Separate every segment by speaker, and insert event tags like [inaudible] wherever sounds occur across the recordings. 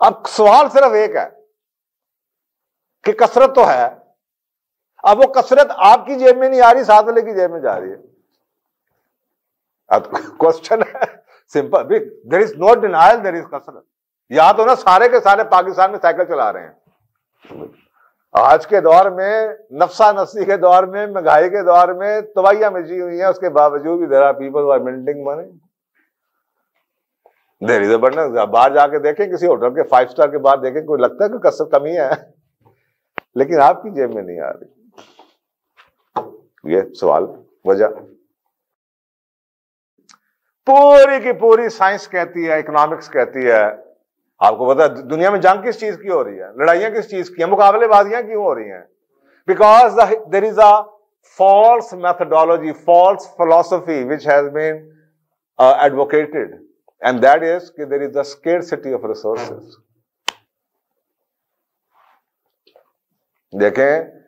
Speaker 1: अब सवाल सिर्फ़ एक है कि कसरत तो है। अब वो कसरत आपकी जेब में नहीं आ रही, साथ वाले की जेब में जा रही है। अब क्वेश्चन है simple there is not denial there is कसरत। या तो ना सारे के सारे पाकिस्तान में साइकिल चला रहे हैं। आज के दौर में, नफसा नफसी के दौर में, महँगाई के दौर में तबाहियाँ मची हुई हैं, उसके बावजूद भी there are people are melting money there is बढ़ना बाहर जाके देखें किसी होटल के फाइव स्टार के बाद देखें, कोई लगता है कि कसर कमी है लेकिन आपकी जेब में नहीं आ रही। ये सवाल, वजह। पूरी की पूरी साइंस कहती है इकोनॉमिक्स कहती है। आपको पता दुनिया में जंग किस चीज़ की हो रही है? लड़ाइयाँ किस चीज़ की है? मुकाबलेबाजियाँ क्यों हो रही हैं? Because there is a false methodology false philosophy which has been advocated and that is कि there is the scarcity of resources देखें,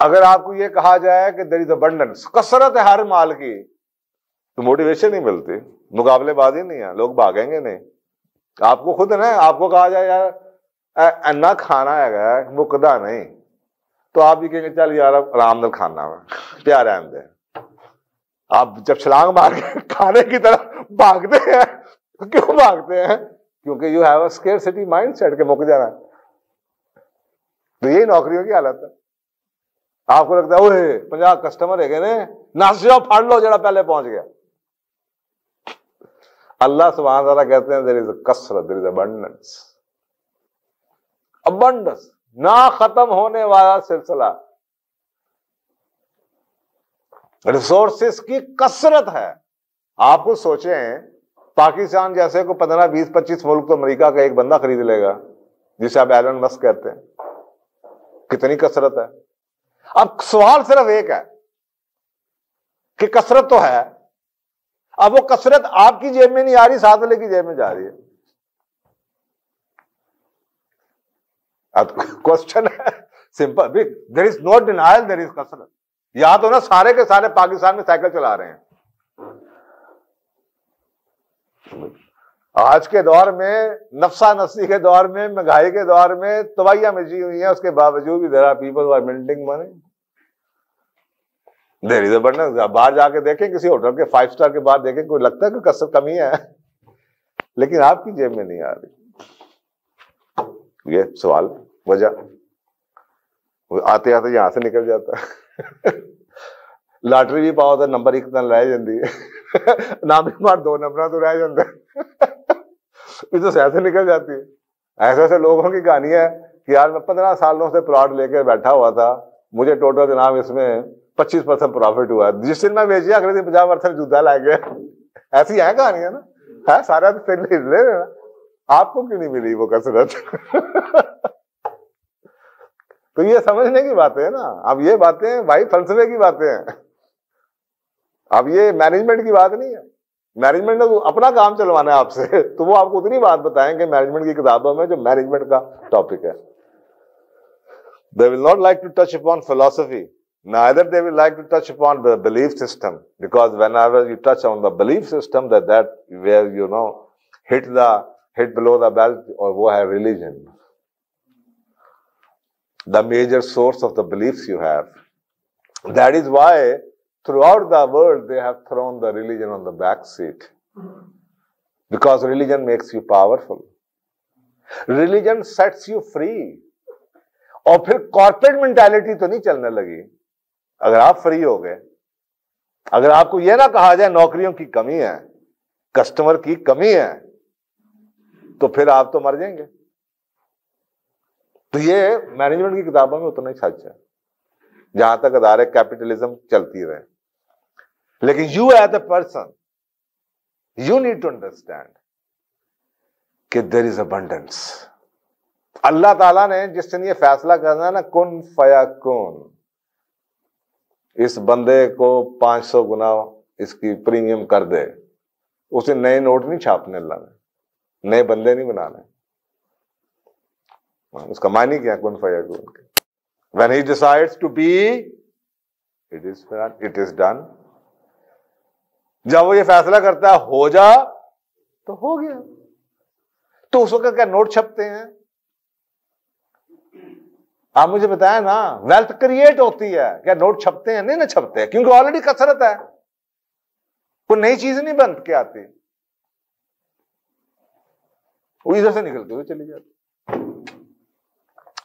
Speaker 1: अगर आपको यह कहा जाए कि देर इज़ अबंडेंस कसरत है हर माल की तो मोटिवेशन नहीं मिलती, मुकाबलेबाजी नहीं है, लोग भागेंगे नहीं। आपको खुद ना, आपको कहा जाए, यार अन्ना खाना है मुकदा नहीं। तो आप भी कहेंगे, चल यार आराम दल खाना है प्यार आमद आप जब छलांग मार के [laughs] खाने की तरफ़ भागते हैं [laughs] क्यों भागते हैं? क्योंकि you have scarcity mind set के मुक जाना। तो यही नौकरियों की हालत है। आपको लगता है, ओए पंजाब कस्टमर है ने? नस जाओ, फड़ लो, जरा पहले पहुँच गया। अल्लाह सुबह कहते हैं देर इज़ कसरत देर इज़ अबंडेंस अबंडेंस ना खत्म होने वाला सिलसिला। रिसोर्सेस की कसरत है। आपको सोचे पाकिस्तान जैसे को पंद्रह, बीस, पच्चीस मुल्क तो अमेरिका का एक बंदा खरीद लेगा, जिसे आप एलन मस्क कहते हैं। कितनी कसरत है। अब सवाल सिर्फ़ एक है कि कसरत तो है। अब वो कसरत आपकी जेब में नहीं आ रही, साथ वाले की जेब में जा रही है। क्वेश्चन है simple there is not denial there is कसरत। या तो ना सारे के सारे पाकिस्तान में साइकिल चला रहे हैं। आज के दौर में, नफसा नफसी के दौर में, महँगाई के दौर में तबाहियाँ मची हुई हैं, उसके बावजूद भी there are people are melting money there is बढ़ना बाहर जाके देखें, किसी होटल के फाइव स्टार के बाहर देखें, कोई लगता है कि कसर कमी है लेकिन आपकी जेब में नहीं आ रही। ये सवाल, वजह। आते आते यहाँ से निकल जाता है। लाटरी भी पाओ तो नंबर एक दिन रह है ना भी मार दो नंबर तो रह जाते तो ऐसे निकल जाती है ऐसे ऐसे लोगों की कहानी है कि यार मैं पंद्रह सालों से प्लॉट लेकर बैठा हुआ था मुझे टोटल जनाब इसमें पच्चीस परसेंट प्रॉफिट हुआ जिस दिन मैं बेचिया अगले दिन पचास परसेंट जूता ला गया ऐसी है कहानियाँ ना है सारा तो ले लेना आपको क्यों नहीं मिली वो कसरत तो ये समझने की बातें है ना अब ये बातें भाई फलसफे की बातें हैं अब ये मैनेजमेंट की बात नहीं है मैनेजमेंट ने तो अपना काम चलवाना है आपसे तो वो आपको उतनी बात बताएँगे मैनेजमेंट की किताबों में जो मैनेजमेंट का टॉपिक है they will not like to touch upon philosophy neither they will like to touch upon the belief system because whenever you touch on the belief system that that where you know hit the hit below the belt or wo hai religion the major source of the beliefs you have that is why throughout the world, they have thrown the religion on the back seat. Because religion makes you powerful. Religion sets you free. और फिर corporate mentality तो नहीं चलने लगी। अगर आप free हो गए। अगर आपको यह ना कहा जाए नौकरियों की कमी है कस्टमर की कमी है तो फिर आप तो मर जाएँगे। तो ये मैनेजमेंट की किताबों में उतना ही सच है। जहाँ तक अदारे कैपिटलिज्म चलती रहे। लेकिन you as a person you need to understand कि देर इज़ अबंडेंस अल्लाह ताला ने जिस दिन ये फैसला करना ना, कुन फया कुन इस बंदे को 500 गुना इसकी प्रीमियम कर दे। उसे नए नोट नहीं छापने अल्लाह ने नए बंदे नहीं बनाने। उसका मायने क्या कौन फायर उनके when he decides to be it is it is done जब वो ये फैसला करता है, हो जा तो हो गया। तो उस वक्त क्या नोट छपते हैं? आप मुझे बताया ना वेल्थ क्रिएट होती है। क्या नोट छपते हैं? नहीं ना छपते हैं, क्योंकि ऑलरेडी कसरत है। कोई नई चीज़ नहीं बन के आती। वो इधर से निकलते हुए चली जाती।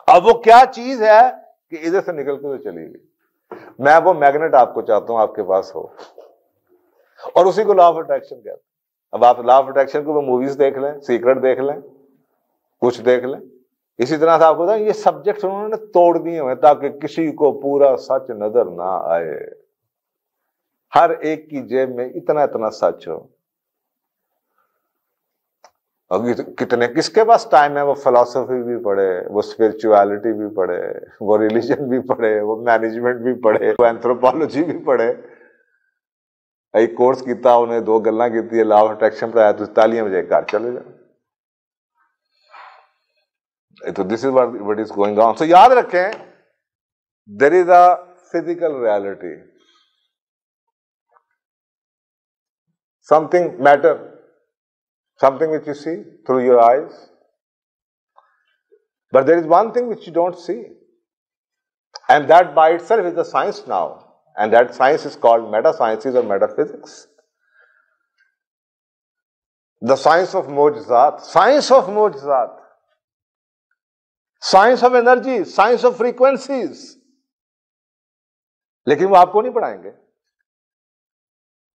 Speaker 1: अब वो क्या चीज़ है कि इधर से निकलते हुए चली गई? मैं वो मैग्नेट आपको चाहता हूँ, आपके पास हो। और उसी को लॉ ऑफ़ अट्रैक्शन कहते हैं। अब आप लॉ ऑफ़ अट्रैक्शन को मूवीज़ देख लें सीक्रेट देख लें, कुछ देख लें। इसी तरह से आपको ये सब्जेक्ट उन्होंने तोड़ दिए हुए ताकि किसी को पूरा सच नज़र ना आए। हर एक की जेब में इतना इतना सच हो। और कितने, किसके पास टाइम है? वो फिलोसफी भी पढ़े, वो स्पिरिचुअलिटी भी पढ़े, वो रिलीजन भी पढ़े, वो मैनेजमेंट भी पढ़े, वो एंथ्रोपोलॉजी भी पढ़े। एक कोर्स किया उन्हें दो गल्ला की लॉ ऑफ़ अट्रैक्शन पढ़ाया तो तालियाँ बजे घर चले जाओ। तो this is what is going on so याद रखें there is a physical reality something matter something which you see through your eyes but there is one thing which you don't see and that by itself is the science now and that science is called metasciences और metaphysics the science of मोजात science of science of energy science of frequencies लेकिन वो आपको नहीं पढ़ाएँगे।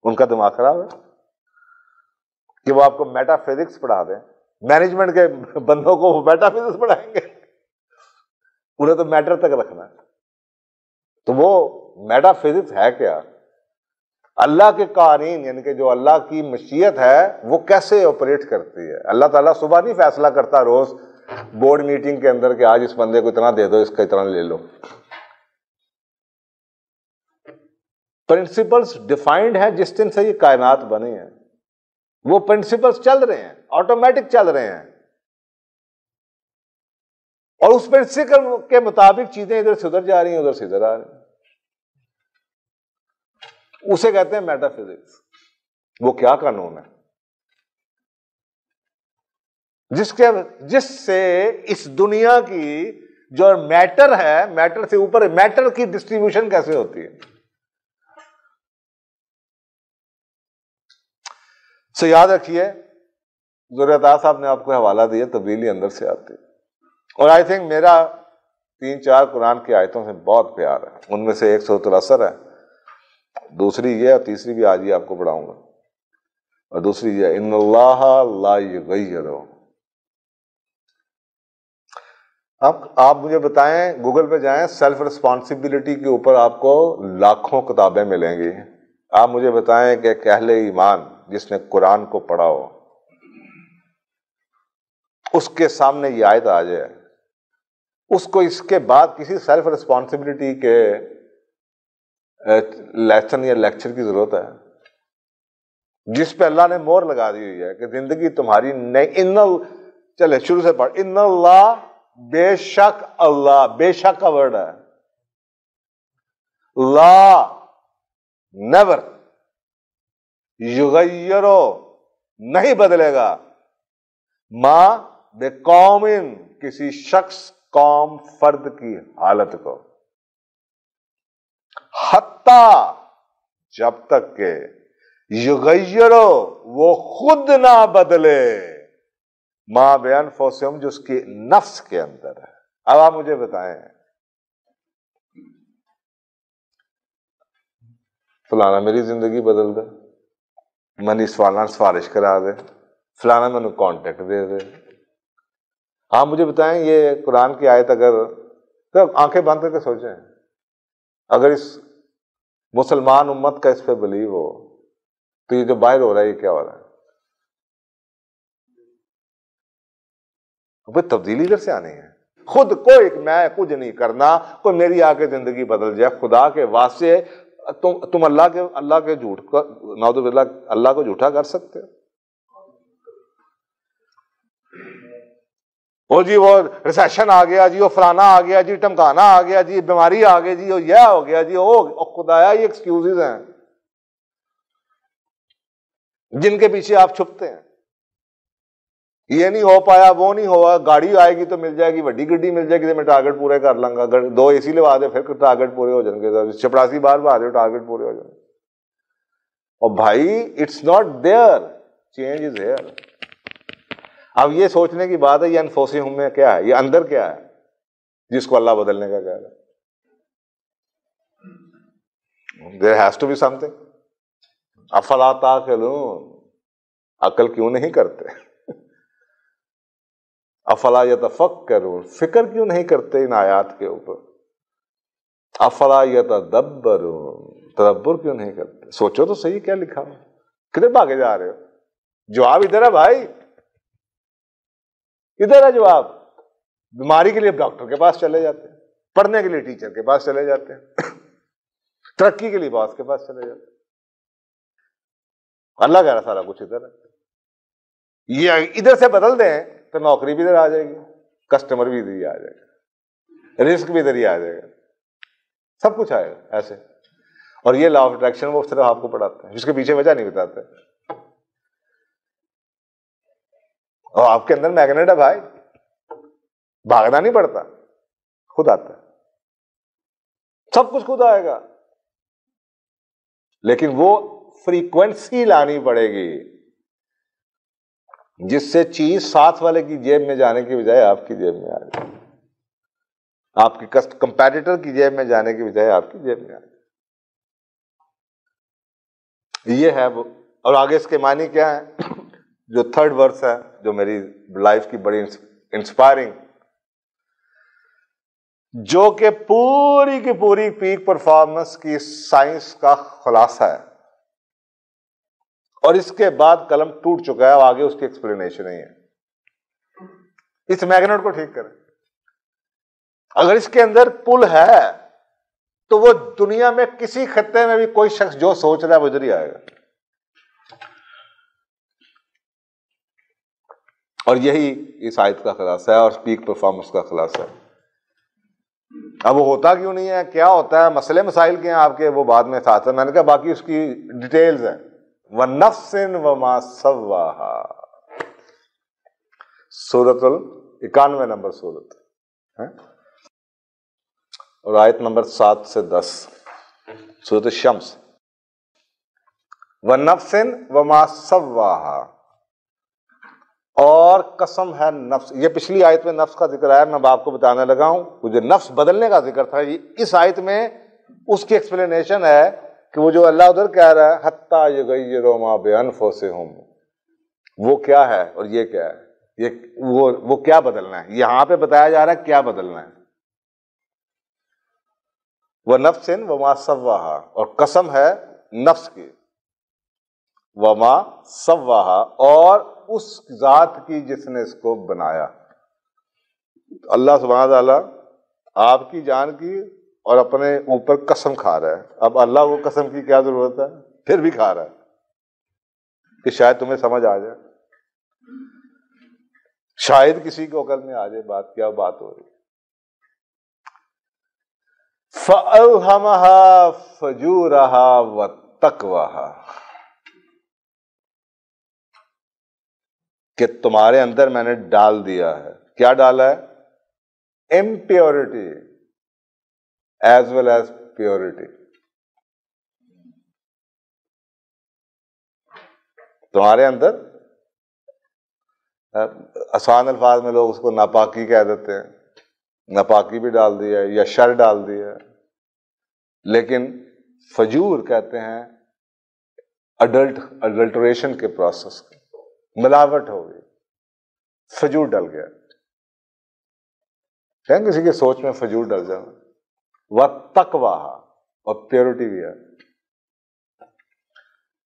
Speaker 1: उनका दिमाग खराब है कि वो आपको मेटाफिजिक्स पढ़ा दें। मैनेजमेंट के बंदों को वो मेटाफिजिक्स पढ़ाएँगे। उन्हें तो मैटर तक रखना है। तो वो मेटाफिजिक्स है क्या? अल्लाह के कानून, यानी कि जो अल्लाह की मशीयत है, वो कैसे ऑपरेट करती है? अल्लाह ताला सुबह नहीं फैसला करता रोज बोर्ड मीटिंग के अंदर कि आज इस बंदे को इतना दे दो, इसका इतना ले लो। प्रिंसिपल्स डिफाइंड है, जिस दिन से ये कायनात बनी है। वो प्रिंसिपल्स चल रहे हैं ऑटोमेटिक चल रहे हैं। और उस प्रिंसिपल के मुताबिक चीज़ें इधर से उधर जा रही हैं, उधर से इधर आ रही हैं। उसे कहते हैं मेटाफिजिक्स वो क्या कानून है? जिसके जिससे इस दुनिया की जो मैटर है मैटर से ऊपर मैटर की डिस्ट्रीब्यूशन कैसे होती है? सो याद रखिए जुरता साहब ने आपको हवाला दिया, तब्दीली अंदर से आती है। और आई थिंक मेरा तीन चार कुरान की आयतों से बहुत प्यार है। उनमें से एक सौ असर है। दूसरी ये और तीसरी भी आज ही आपको पढ़ाऊँगा। और दूसरी ये इन ला अब आप मुझे बताएँ, गूगल पे जाएँ सेल्फ रिस्पॉन्सिबिलिटी के ऊपर आपको लाखों किताबें मिलेंगी। आप मुझे बताएँ कि कहले ईमान, जिसने कुरान को पढ़ा हो, उसके सामने ये आयत आ जाए। उसको इसके बाद किसी सेल्फ रिस्पॉन्सिबिलिटी के लेसन या लेक्चर की ज़रूरत है, जिस पे अल्लाह ने मोर लगा दी हुई है कि ज़िंदगी तुम्हारी नहीं इन चले, शुरू से पढ़ इन अल्लाह बेशक अल्लाह, बेशक का वर्ड है। ला नेवर युगैरो नहीं बदलेगा। माँ बेकौमिन किसी शख्स, कौम, फर्द की हालत को। हत्ता, जब तक के युगयरो वो खुद ना बदले। माँ बयान फोसम जो उसके नफ्स के अंदर है। अब आप मुझे बताएँ। फलाना मेरी ज़िंदगी बदल दे। मनी फलाना सिफारिश करा दे। फलाना मैंने कांटेक्ट दे दे। आप मुझे बताएँ, ये कुरान की आयत अगर तो आँखें बंद करके सोचें। अगर इस मुसलमान उम्मत का इस पर बिलीव हो तो ये जो बाहर हो रहा है, ये क्या हो रहा है? भाई तब्दीली इधर से आनी है। खुद को एक मैं कुछ नहीं करना, कोई मेरी आके ज़िंदगी बदल जाए, खुदा के वास्ते तुम तुम अल्लाह के अल्लाह के झूठ नाउदुबिल्ला अल्लाह को झूठा कर सकते हो। वो जी वो रिसेशन आ गया जी वो फलाना आ गया जी टमकाना आ गया जी बीमारी आ गई जी वो यह हो गया जी वो खुदाया ये एक्सक्यूजेज हैं जिनके पीछे आप छुपते हैं ये नहीं हो पाया वो नहीं हुआ गाड़ी आएगी तो मिल जाएगी वड्डी गड्डी मिल जाएगी तो मैं टारगेट पूरे कर लांगा दो एसी लगा दे फिर टारगेट पूरे हो जाएँगे तो चपरासी बार बार हो टारगेट पूरे हो जाएँगे और भाई it's not there change is here अब ये सोचने की बात है, ये अनफोसी में, क्या है? ये अंदर क्या है? जिसको अल्लाह बदलने का कह रहा है। There has to be something अफलाता अकल क्यों नहीं करते? अफला यतफक करो फ़िक्र क्यों नहीं करते इन आयात के ऊपर? अफला यतदब्बर, तदब्बर क्यों नहीं करते? सोचो तो सही, क्या लिखा हो? किधर भागे जा रहे हो? जवाब इधर है भाई। इधर है जवाब। बीमारी के लिए डॉक्टर के पास चले जाते हैं, पढ़ने के लिए टीचर के पास चले जाते हैं, [coughs] तरक्की के लिए बॉस के पास चले जाते हैं। अल्लाह कह रहा सारा कुछ इधर है। ये इधर से बदल दें तो नौकरी भी इधर आ जाएगी, कस्टमर भी इधर ही आ जाएगा, रिस्क भी इधर ही आ जाएगा। सब कुछ आएगा, ऐसे। और ये लॉ ऑफ़ अट्रैक्शन वो सिर्फ़ आपको पढ़ाते हैं, जिसके पीछे वजह नहीं बताते। और आपके अंदर मैग्नेट है भाई। भागना नहीं पड़ता। खुद आता है। सब कुछ खुद आएगा। लेकिन वो फ्रीक्वेंसी लानी पड़ेगी। जिससे चीज़ साथ वाले की जेब में जाने की बजाय आपकी जेब में आ जाए। आपकी कस्ट कंपेटिटर की जेब में जाने की बजाय आपकी जेब में आ जाए। ये है वो। और आगे इसके मानी क्या है? जो थर्ड वर्स है, जो मेरी लाइफ की बड़ी इंस्पायरिंग जो कि पूरी की पूरी पीक परफॉर्मेंस की साइंस का खुलासा है। और इसके बाद कलम टूट चुका है आगे उसकी एक्सप्लेनेशन ही है। इस मैग्नेट को ठीक करें। अगर इसके अंदर पुल है तो वो दुनिया में किसी खत्ते में भी कोई शख्स जो सोच रहा है, वो इधर ही आएगा। और यही इस आयत का खुलासा है और पीक परफॉर्मेंस का खुलासा है। अब वो होता क्यों नहीं है? क्या होता है? मसले मसाइल के हैं आपके, वो बाद में साथ है। मैंने कहा बाकी उसकी डिटेल्स हैं। व नफसिन व मासवाहा सूरतुल इक्यानवे नंबर सूरत, है? और आयत नंबर सात से दस, सूरत शम्स। व नफसिन व मासवाहा और कसम है नफ्स। ये पिछली आयत में नफ्स का ज़िक्र आया, मैं आपको बताने लगा हूँ जो नफ्स बदलने का ज़िक्र था। इस आयत में उसकी एक्सप्लेनेशन है कि वो जो अल्लाह उधर कह रहा है, हत्ता ये गई ये रोमा बेअन फोसे हम वो क्या है और ये क्या है? ये वो वो क्या बदलना है? यहाँ पे बताया जा रहा है क्या बदलना है। वह नफ्सिन, वमा सवाहा और कसम है नफ्स की। वमा सवाहा और उस जात की जिसने इसको बनाया। अल्लाह सुबह आपकी जान की और अपने ऊपर कसम खा रहा है। अब अल्लाह को कसम की क्या ज़रूरत है? फिर भी खा रहा है। कि शायद तुम्हें समझ आ जाए। शायद किसी को अकल में आ जाए बात क्या बात हो रही फलहमहा फजूरहा व तकवाहा। कि तुम्हारे अंदर मैंने डाल दिया है। क्या डाला है? Impurity as well as purity तुम्हारे अंदर? आसान अल्फाज में लोग उसको नापाकी कह देते हैं। नापाकी भी डाल दिया है या शर डाल दिया है। लेकिन फजूर कहते हैं अडल्ट अडल्ट्रेशन के प्रोसेस के। मिलावट हो गई, फजूर डल गया। क्या किसी की सोच में फजूर डल जाए। वह तकवाहा और प्योरिटी भी है।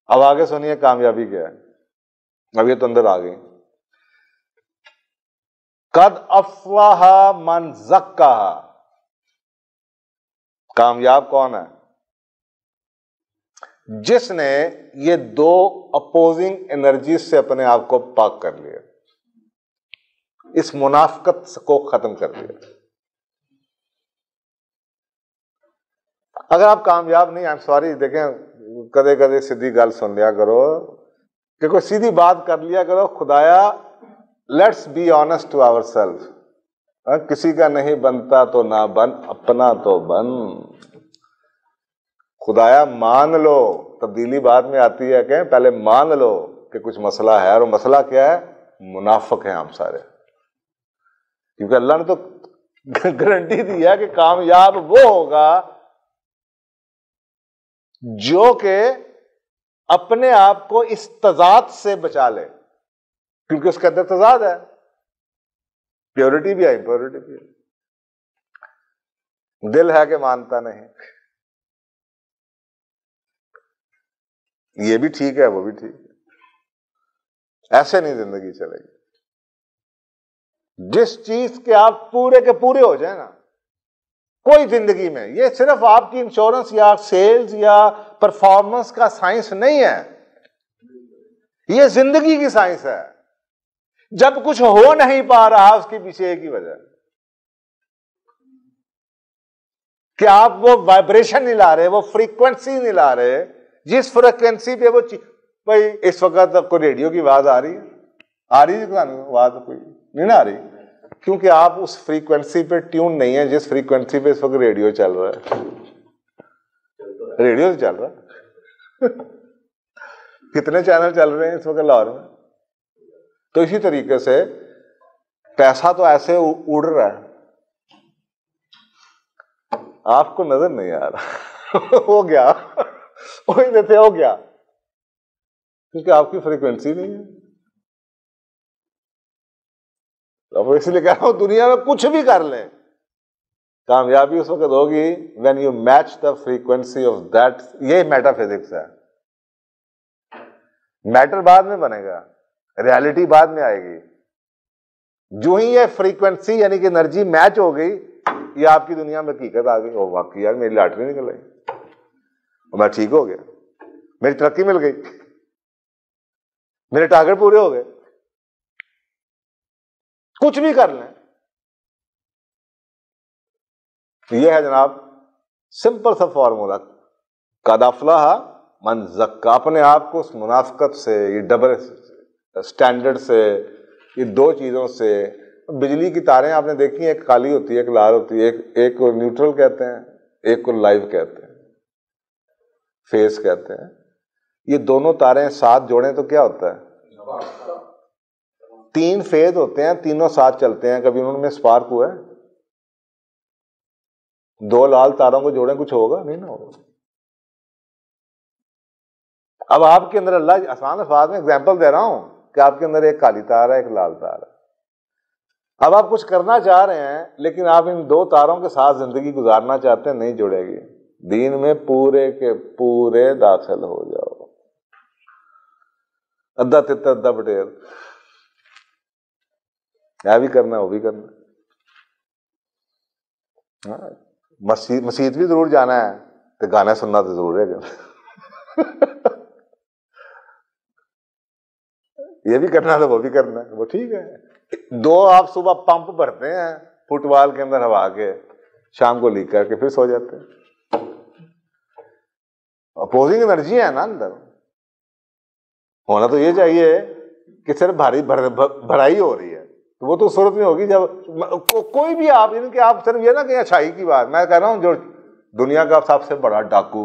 Speaker 1: अब आगे सुनिए, कामयाबी क्या है? अब ये तो अंदर आ गई। कद अफवाह मन जक्का। कामयाब कौन है? जिसने ये दो अपोजिंग एनर्जी से अपने आप को पाक कर लिया। इस मुनाफकत को खत्म कर दिया। अगर आप कामयाब नहीं आई एम सॉरी देखें कदे कदे सीधी गल सुन लिया करो। कोई सीधी बात कर लिया करो, खुदाया let's be honest to our self किसी का नहीं बनता तो ना बन, अपना तो बन। खुदाया, मान लो, तब्दीली बाद में आती है, कहें, पहले मान लो कि कुछ मसला है, और मसला क्या है? मुनाफक है हम सारे। क्योंकि अल्लाह ने तो [laughs] गारंटी दी है कि कामयाब वो होगा जो के अपने आप को इस तजाद से बचा ले। क्योंकि उसके अंदर तजाद है। प्योरिटी भी है इंप्योरिटी भी है। दिल है कि मानता नहीं। ये भी ठीक है, वो भी ठीक है। ऐसे नहीं ज़िंदगी चलेगी। जिस चीज़ के आप पूरे के पूरे हो जाए ना, कोई ज़िंदगी में, ये सिर्फ़ आपकी इंश्योरेंस या सेल्स या परफॉर्मेंस का साइंस नहीं है। ये ज़िंदगी की साइंस है। जब कुछ हो नहीं पा रहा उसके पीछे एक ही वजह। कि आप वो वाइब्रेशन नहीं ला रहे, वो फ्रीक्वेंसी नहीं ला रहे जिस फ्रीक्वेंसी पे वो भाई, इस वक्त आपको रेडियो की आवाज़ आ रही है। आ रही है आवाज़ कोई? नहीं ना आ रही? क्योंकि आप उस फ्रीक्वेंसी पे ट्यून नहीं है, जिस फ्रीक्वेंसी पे इस वक्त रेडियो चल रहा है। रेडियो चल रहा है। [laughs] कितने चैनल चल रहे हैं इस वक्त लाहौर में? तो इसी तरीके से पैसा तो ऐसे उड़ रहा है। आपको नज़र नहीं आ रहा। [laughs] हो गया। वही देते हो क्या? क्योंकि आपकी फ्रीक्वेंसी नहीं है। तो इसलिए कह रहा हूँ, दुनिया में कुछ भी कर ले, कामयाबी उस वक्त होगी when you match the frequency of that ये मेटाफिजिक्स है। मैटर बाद में बनेगा रियलिटी बाद में आएगी। जो ही ये फ्रीक्वेंसी यानी कि एनर्जी मैच हो गई, ये आपकी दुनिया में हकीकत आ गई ओ वाकई यार, मेरी लॉटरी निकल गई और मैं ठीक हो गया। मेरी तरक्की मिल गई। मेरे टारगेट पूरे हो गए। कुछ भी कर लें। ये है जनाब सिंपल सा फॉर्मूला कदाफला मन जक्का। अपने आप को उस मुनाफकत से, ये डबल स्टैंडर्ड से, ये दो चीज़ों से। बिजली की तारें आपने देखी एक काली होती है, एक लाल होती है, एक एक को न्यूट्रल कहते हैं, एक को लाइव कहते हैं। फेस कहते हैं। ये दोनों तारे साथ जोड़े तो क्या होता है? तीन फ़ेज़ होते हैं, तीनों साथ चलते हैं। कभी उनमें स्पार्क हुआ है? दो लाल तारों को जोड़े, कुछ होगा? नहीं ना होगा। अब आपके अंदर अल्लाह आसान अल्फाज में एग्ज़ाम्पल दे रहा हूँ कि आपके अंदर एक काली तार है, एक लाल तार है। अब आप कुछ करना चाह रहे हैं, लेकिन आप इन दो तारों के साथ ज़िंदगी गुजारना चाहते हैं, नहीं जुड़ेगी। दीन में पूरे के पूरे दाखिल हो जाओ। अद्धा तित अद्धा बटेर क्या भी करना वो भी करना हाँ, मस्जिद मस्जिद भी ज़रूर जाना है तो गाना सुनना तो ज़रूर है। ये भी करना तो वो भी करना है वो ठीक है। दो आप सुबह पंप भरते हैं फुटबॉल के अंदर हवा के शाम को लीक करके फिर सो जाते हैं। अपोजिंग एनर्जी है ना अंदर। होना तो ये चाहिए कि सिर्फ़ भारी भर, भराई हो रही है। तो वो तो सूरत में होगी जब को, कोई भी आप इनके आप सिर्फ़ ये ना कि अच्छाई की बात मैं कह रहा हूँ जो दुनिया का सबसे बड़ा डाकू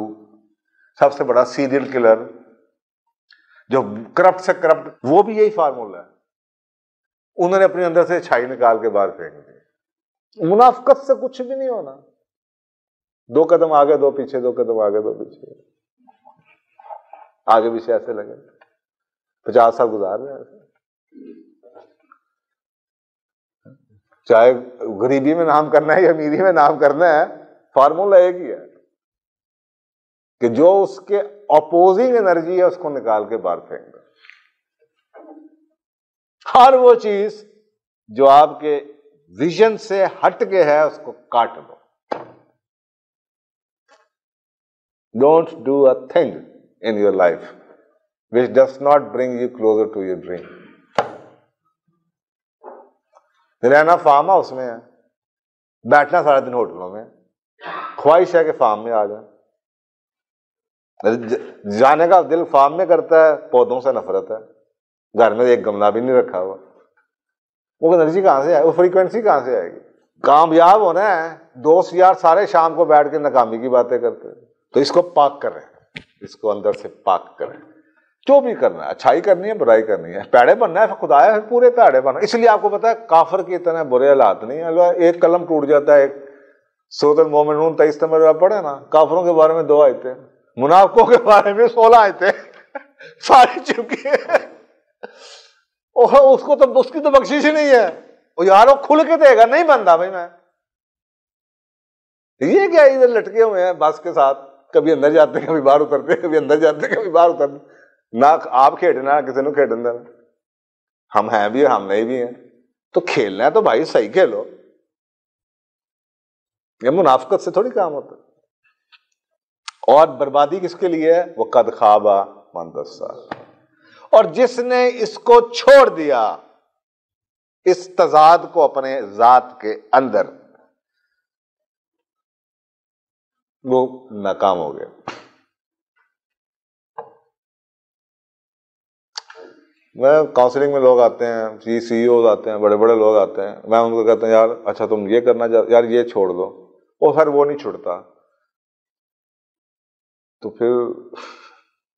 Speaker 1: सबसे बड़ा सीरियल किलर जो करप्ट से करप्ट वो भी यही फार्मूला है। उन्होंने अपने अंदर से छाई निकाल के बाहर फेंक दी। मुनाफकत से कुछ भी नहीं होना। दो कदम आगे दो पीछे दो कदम आगे दो पीछे। आगे पीछे ऐसे लगे। पचास साल गुजार रहे ऐसे। चाहे गरीबी में नाम करना है या अमीरी में नाम करना है फार्मूला एक ही है कि जो उसके अपोजिंग एनर्जी है, उसको निकाल के बाहर फेंक दो। हर वो चीज़ जो आपके विजन से हट के है, उसको काट दो। Don't do a thing in your life which does not bring you closer to your dream रहना फार्म हाउस में है। बैठना सारा दिन होटलों में। ख्वाहिश है कि फार्म में आ जाए। जाने का दिल फार्म में करता है, पौधों से नफरत है। घर में एक गमला भी नहीं रखा हुआ। वो एनर्जी कहाँ से आएगी वो फ्रीक्वेंसी कहाँ से आएगी? कामयाब होना है, दोस्त यार सारे शाम को बैठ के नाकामी की बातें करते तो इसको पाक करें इसको अंदर से पाक करें। जो भी करना है, अच्छाई करनी है, बुराई करनी है। पैड़े बनना है खुदाया है पूरे पैड़े बनना इसलिए आपको पता है, काफर के इतने बुरे हालात नहीं है। एक कलम टूट जाता है, एक सोदल मोमिन तेईस नंबर पढ़े ना, काफरों के बारे में दो आए थे मुनाफकों के बारे में सोलह आए थे [laughs] सारी चुकी ओह, उसको तो उसकी तो बख्शिश ही नहीं है। वो यार वो खुल के देगा, नहीं बनता भाई मैं। ये क्या इधर लटके हुए हैं, बस के साथ? कभी अंदर जाते कभी बाहर उतरते कभी अंदर जाते कभी बाहर उतरते ना आप खेडना किसी ने खेडन देना हम हैं भी हम नहीं भी हैं। तो खेलना है तो भाई, सही खेलो। ये मुनाफकत से थोड़ी काम होता और बर्बादी किसके लिए है? वो कद खाबा मंदसा और जिसने इसको छोड़ दिया, इस तजाद को अपने जात के अंदर वो नाकाम हो गया। मैं काउंसलिंग में लोग आते हैं जी सी आते हैं बड़े बड़े लोग आते हैं। मैं उनको कहता हूँ, यार अच्छा तुम ये करना यार, ये छोड़ दो। वो फिर वो नहीं छुड़ता। तो फिर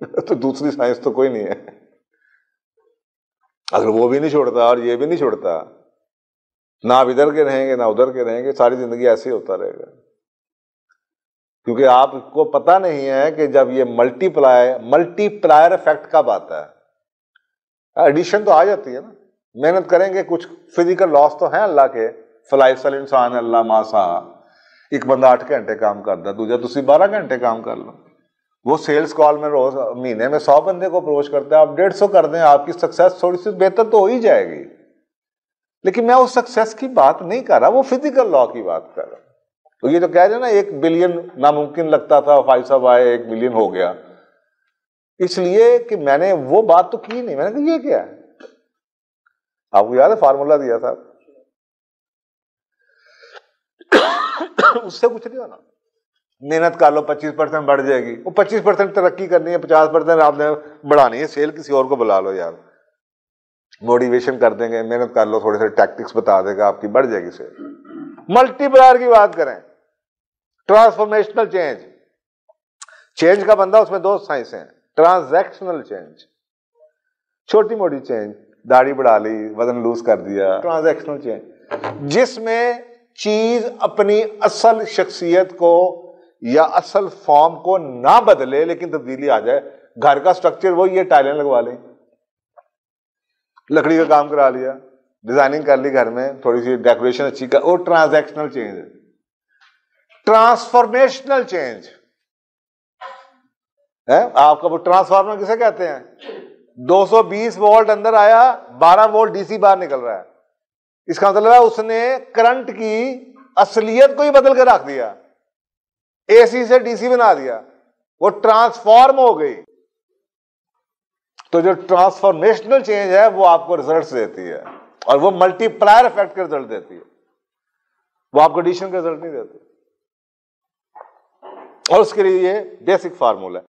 Speaker 1: [laughs] तो दूसरी साइंस तो कोई नहीं है। अगर वो भी नहीं छोड़ता और ये भी नहीं छोड़ता, ना आप इधर के रहेंगे, ना उधर के रहेंगे, सारी ज़िंदगी ऐसे ही होता रहेगा। क्योंकि आपको पता नहीं है कि जब ये मल्टीप्लाई मल्टीप्लायर इफ़ेक्ट कब आता है। एडिशन तो आ जाती है ना। मेहनत करेंगे, कुछ फ़िज़िकल लॉस तो है अल्लाह के। फलाइसल इंसान अल्लाह मासा। एक बंदा आठ घंटे काम करता दूजा तुम बारह घंटे काम कर लो। वो सेल्स कॉल में रोज, महीने में सौ बंदे को अप्रोच करते हैं, आप डेढ़ सौ कर दें, आपकी सक्सेस थोड़ी सी बेहतर तो हो ही जाएगी। लेकिन मैं उस सक्सेस की बात नहीं कर रहा, वो फ़िज़िकल लॉ की बात कर रहा तो ये तो कह रहे ना, एक बिलियन नामुमकिन लगता था फाइव साहब आए, एक बिलियन हो गया। इसलिए कि मैंने वो बात तो की नहीं, मैंने कहा, ये क्या है? आपको याद है फार्मूला दिया था? उससे कुछ नहीं होना। मेहनत कर लो 25 परसेंट बढ़ जाएगी। वो 25 परसेंट तरक्की करनी है 50 परसेंट आपने बढ़ानी है, सेल किसी और को बुला लो यार। मोटिवेशन कर देंगे, मेहनत कर लो, थोड़े से टैक्टिक्स बता देगा, आपकी बढ़ जाएगी सेल। मल्टीप्लायर की बात करें। ट्रांसफॉर्मेशनल चेंज चेंज का बंदा उसमें दो साइंस हैं. ट्रांजैक्शनल चेंज छोटी मोटी चेंज दाढ़ी बढ़ा ली, वज़न लूज कर दिया. ट्रांजैक्शनल चेंज जिसमें चीज़ अपनी असल शख्सियत को या असल फॉर्म को ना बदले, लेकिन तब्दीली आ जाए. घर का स्ट्रक्चर वो ये टाइलें लगवा ली. लकड़ी का काम करा लिया. डिज़ाइनिंग कर ली घर में. थोड़ी सी डेकोरेशन अच्छी कर, वो ट्रांजैक्शनल चेंज है. Transformational change. है? आपका वो ट्रांसफार्मर किसे कहते हैं? 220 वोल्ट अंदर आया 12 वोल्ट डीसी बाहर निकल रहा है। इसका मतलब है उसने करंट की असलियत को ही बदल कर रख दिया। एसी से डीसी बना दिया। वो ट्रांसफॉर्म हो गई। तो जो ट्रांसफॉर्मेशनल चेंज है, वो आपको रिज़ल्ट देती है। और वो मल्टीप्लायर इफ़ेक्ट का रिज़ल्ट देती है। वो आपको एडिशन का रिज़ल्ट नहीं देती। और उसके लिए ये बेसिक फार्मूला है।